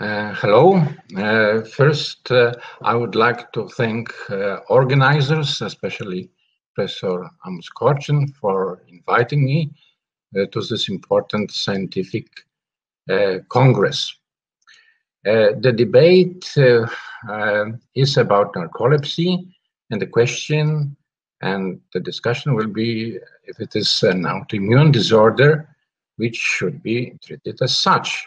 Uh, hello. Uh, first, uh, I would like to thank uh, organizers, especially Professor Amos Korczyn, for inviting me uh, to this important scientific uh, congress. the debate is about narcolepsy, and the question and the discussion will be if it is an autoimmune disorder, which should be treated as such.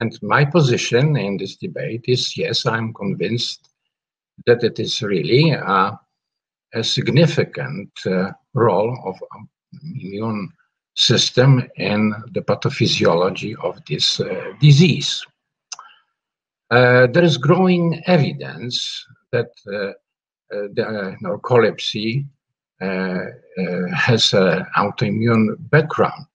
And my position in this debate is yes, I'm convinced that it is really a, significant uh, role of immune system in the pathophysiology of this uh, disease. Uh, there is growing evidence that uh, uh, the narcolepsy has an autoimmune background.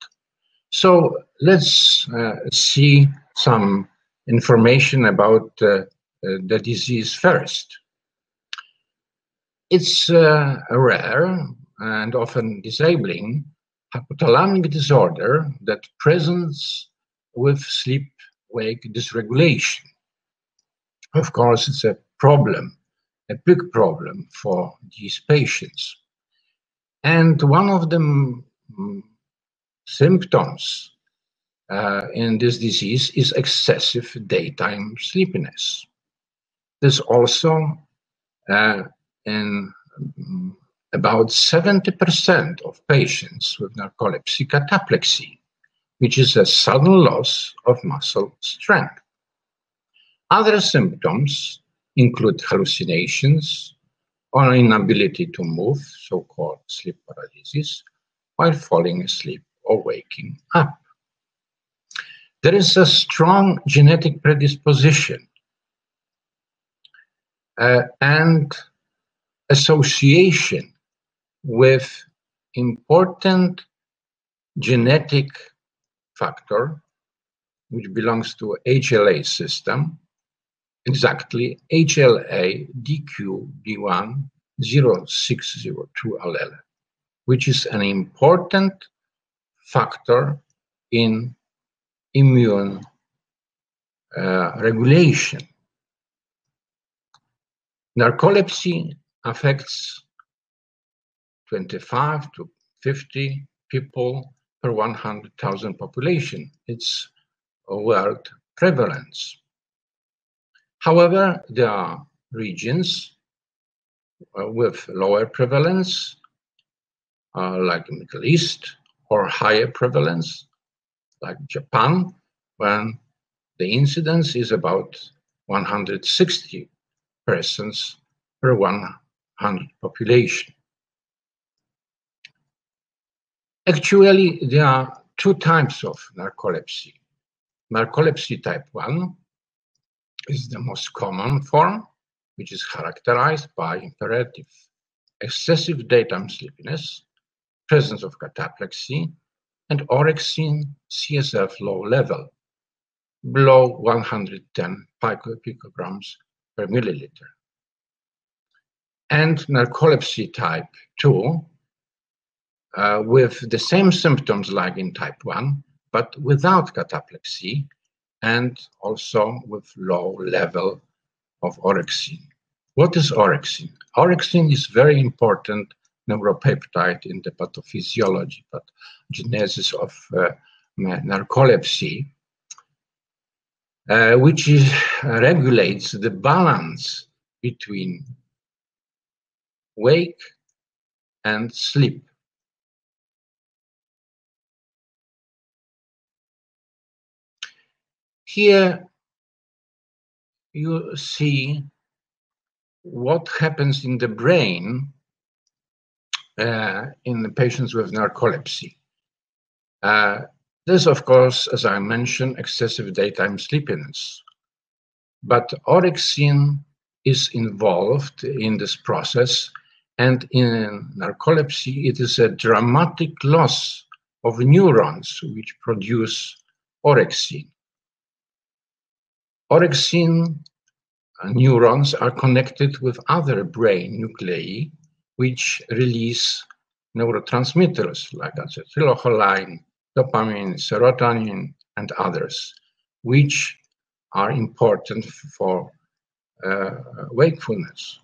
So let's see some information about uh, uh, the disease first. It's uh, a rare and often disabling hypothalamic disorder that presents with sleep-wake dysregulation. Of course, it's a problem, a big problem for these patients. And one of the symptoms uh, in this disease is excessive daytime sleepiness. There's also uh, in um, about 70% of patients with narcolepsy cataplexy, which is a sudden loss of muscle strength. Other symptoms include hallucinations or inability to move, so-called sleep paralysis, while falling asleep or waking up. There is a strong genetic predisposition uh, and association with important genetic factor which belongs to HLA system, exactly HLA DQ-B1 0602 allele, which is an important factor in immune uh, regulation. Narcolepsy affects 25 to 50 people per 100,000 population. It's a world prevalence. However, there are regions uh, with lower prevalence, uh, like the Middle East, or higher prevalence, like Japan, when the incidence is about 160 persons per 100 population. Actually, there are two types of narcolepsy. Narcolepsy type 1 is the most common form, which is characterized by imperative excessive daytime sleepiness, presence of cataplexy, and orexin CSF low level, below 110 picograms per milliliter. And narcolepsy type 2, uh, with the same symptoms like in type 1, but without cataplexy and also with low level of orexin. What is orexin? Orexin is very important neuropeptide in the pathophysiology, but genesis of uh, narcolepsy, uh, which is, uh, regulates the balance between wake and sleep. Here you see what happens in the brain in the patients with narcolepsy. Uh, this, of course, as I mentioned, excessive daytime sleepiness. But orexin is involved in this process, and in narcolepsy, it is a dramatic loss of neurons which produce orexin. Orexin uh, neurons are connected with other brain nuclei which release neurotransmitters like acetylcholine, dopamine, serotonin, and others, which are important for uh, wakefulness.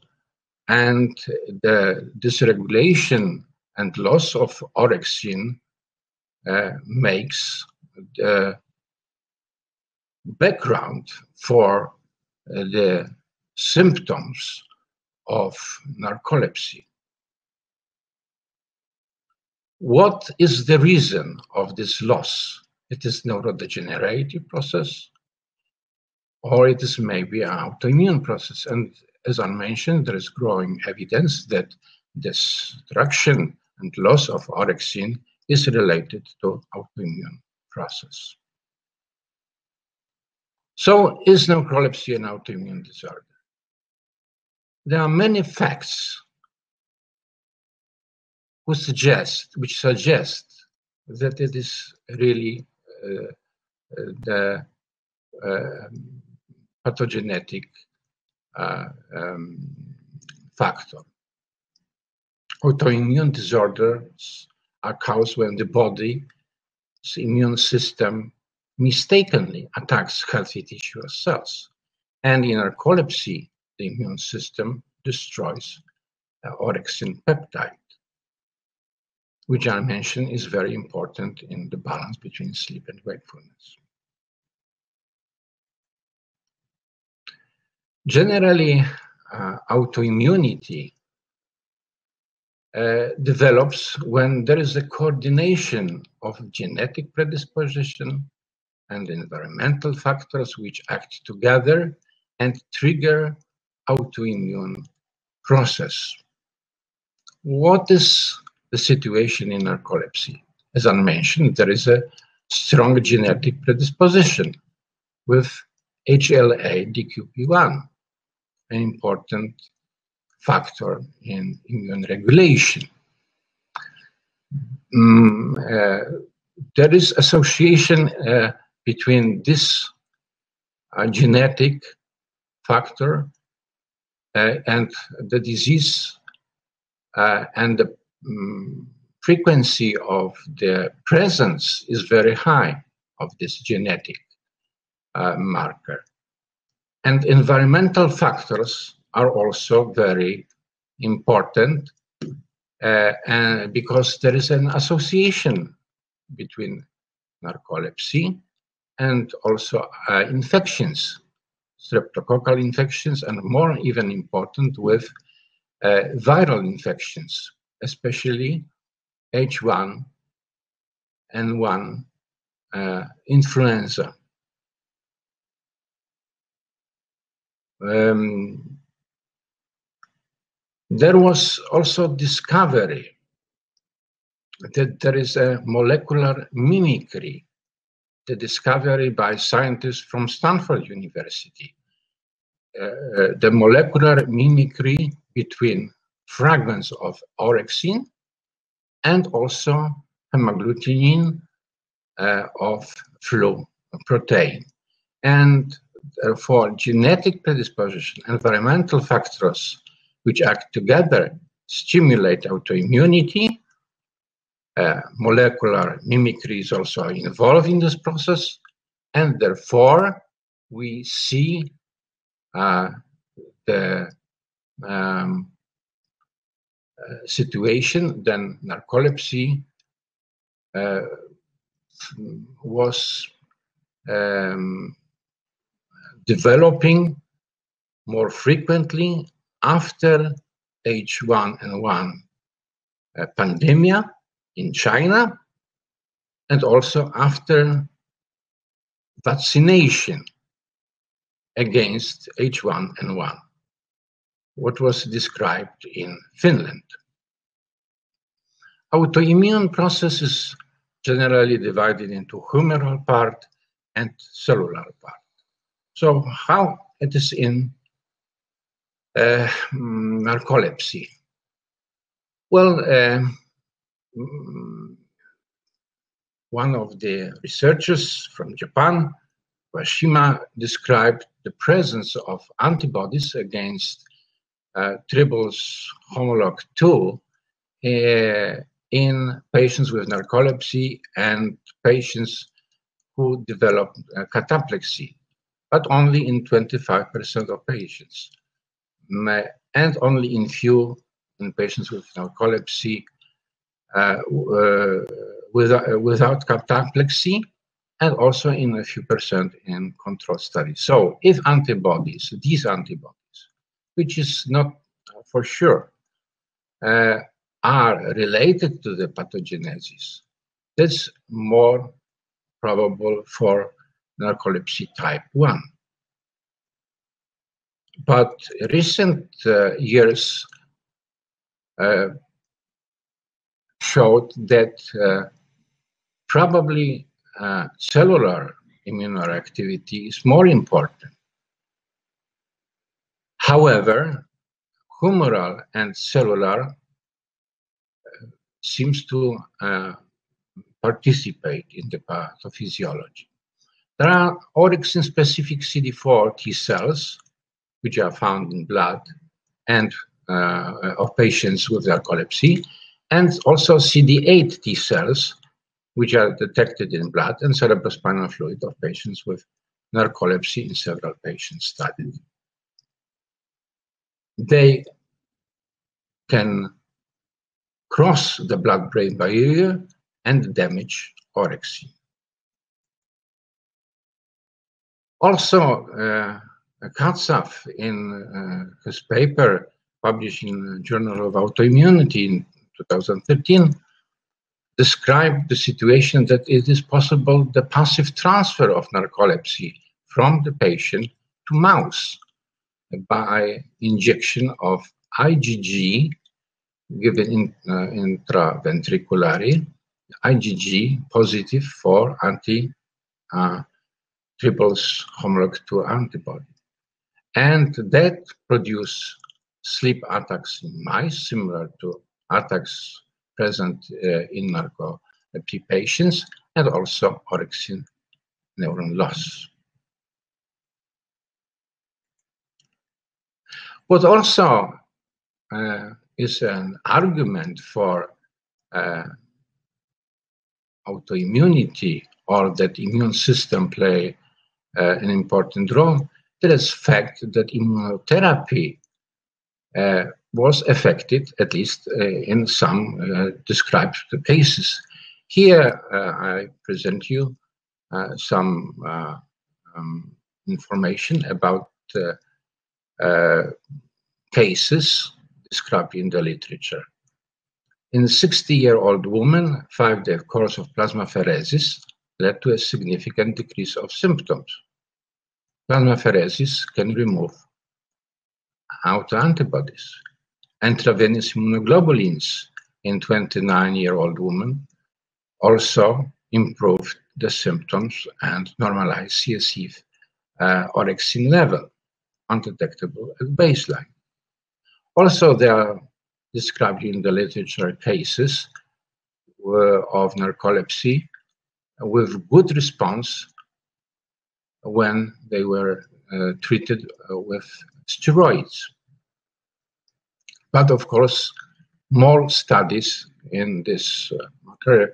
And the dysregulation and loss of orexin uh, makes the background for uh, the symptoms of narcolepsy. What is the reason of this loss? It is neurodegenerative process, or it is maybe an autoimmune process. And as I mentioned, there is growing evidence that destruction and loss of orexin is related to autoimmune process. So is narcolepsy an autoimmune disorder? There are many facts who suggest, which suggest that it is really uh, uh the uh, pathogenetic uh, um, factor. Autoimmune disorders are caused when the body's immune system mistakenly attacks healthy tissue cells. And in narcolepsy, the immune system destroys uh, orexin peptide, which I mentioned is very important in the balance between sleep and wakefulness. Generally, uh, autoimmunity uh, develops when there is a coordination of genetic predisposition and environmental factors which act together and trigger autoimmune process. What is the situation in narcolepsy? As I mentioned, there is a strong genetic predisposition with HLA DQB1, an important factor in immune regulation. Mm, uh, there is association uh, between this uh, genetic factor uh, and the disease uh, and the um, frequency of the presence is very high of this genetic uh, marker. And environmental factors are also very important uh, and because there is an association between narcolepsy and also uh, infections, streptococcal infections, and more even important with uh, viral infections, especially H1N1 uh, influenza. Um, there was also discovery that there is a molecular mimicry, the discovery by scientists from Stanford University. Uh, uh the molecular mimicry between fragments of orexin and also hemagglutinin uh, of flu protein. And for genetic predisposition, environmental factors which act together stimulate autoimmunity. Uh, molecular mimicry is also involved in this process, and therefore we see uh, the um, uh, situation then narcolepsy uh, was um, developing more frequently after H1N1 uh, pandemic in China and also after vaccination against H1N1, what was described in Finland. Autoimmune process is generally divided into humoral part and cellular part. So how it is in uh, narcolepsy? Well, uh, one of the researchers from Japan, Washima, described the presence of antibodies against uh, Tribbles homolog 2 uh, in patients with narcolepsy and patients who develop uh, cataplexy. but only in 25% of patients, and only in few in patients with narcolepsy uh, uh, without, without cataplexy, and also in a few percent in control studies. So if antibodies, these antibodies, which is not for sure, uh, are related to the pathogenesis, that's more probable for narcolepsy type 1. But recent uh, years uh, showed that uh, probably uh, cellular immunoreactivity is more important. However, humoral and cellular uh, seems to uh, participate in the pathophysiology. There are orexin-specific CD4 T cells, which are found in blood and uh, of patients with narcolepsy, and also CD8 T cells, which are detected in blood and cerebrospinal fluid of patients with narcolepsy in several patients studied. They can cross the blood-brain barrier and damage orexin. Also, uh, in uh, his paper published in the Journal of Autoimmunity in 2013, described the situation that it is possible the passive transfer of narcolepsy from the patient to mouse by injection of IgG given in, uh, intraventricularly, IgG positive for anti uh, Tribbles homolog 2 antibody. And that produce sleep attacks in mice, similar to attacks present uh, in narcolepsy patients, and also orexin neuron loss. What also uh, is an argument for uh, autoimmunity or that immune system play uh, an important role, there is fact that immunotherapy uh, was affected, at least uh, in some uh, described cases. Here I present you some um, information about cases described in the literature. In a 60-year-old woman, five-day course of plasmapheresis led to a significant decrease of symptoms. Plasmapheresis can remove autoantibodies. Intravenous immunoglobulins in 29-year-old woman also improved the symptoms and normalized CSF uh, orexin level, undetectable at baseline. Also, there are described in the literature cases of narcolepsy with good response when they were uh, treated uh, with steroids. But of course, more studies in this uh,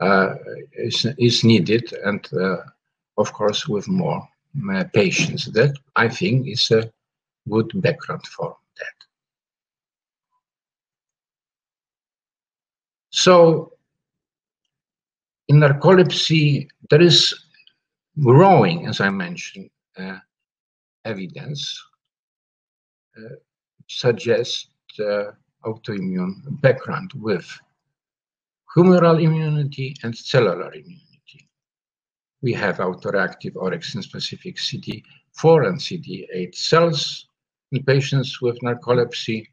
uh, is, is needed and uh, of course with more uh, patients. That I think is a good background for that. So in narcolepsy, there is growing, as I mentioned, uh, evidence uh, suggest uh, autoimmune background with humoral immunity and cellular immunity. We have autoreactive orexin-specific CD4 and CD8 cells in patients with narcolepsy.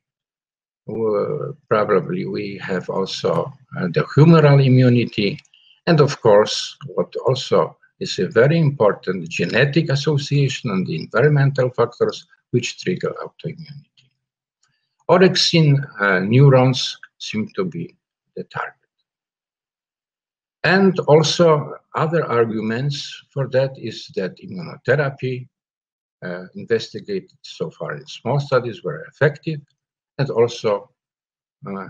Uh, probably we have also uh, the humoral immunity and of course what also is a very important genetic association and the environmental factors which trigger autoimmunity. Orexin uh, neurons seem to be the target. And also other arguments for that is that immunotherapy uh, investigated so far in small studies were effective. And also uh,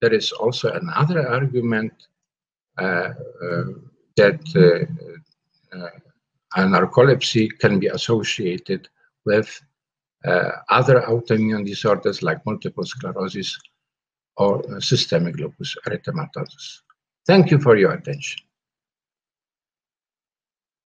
there is also another argument uh, uh, that uh, uh, narcolepsy can be associated with other autoimmune disorders like multiple sclerosis or systemic lupus erythematosus. Thank you for your attention.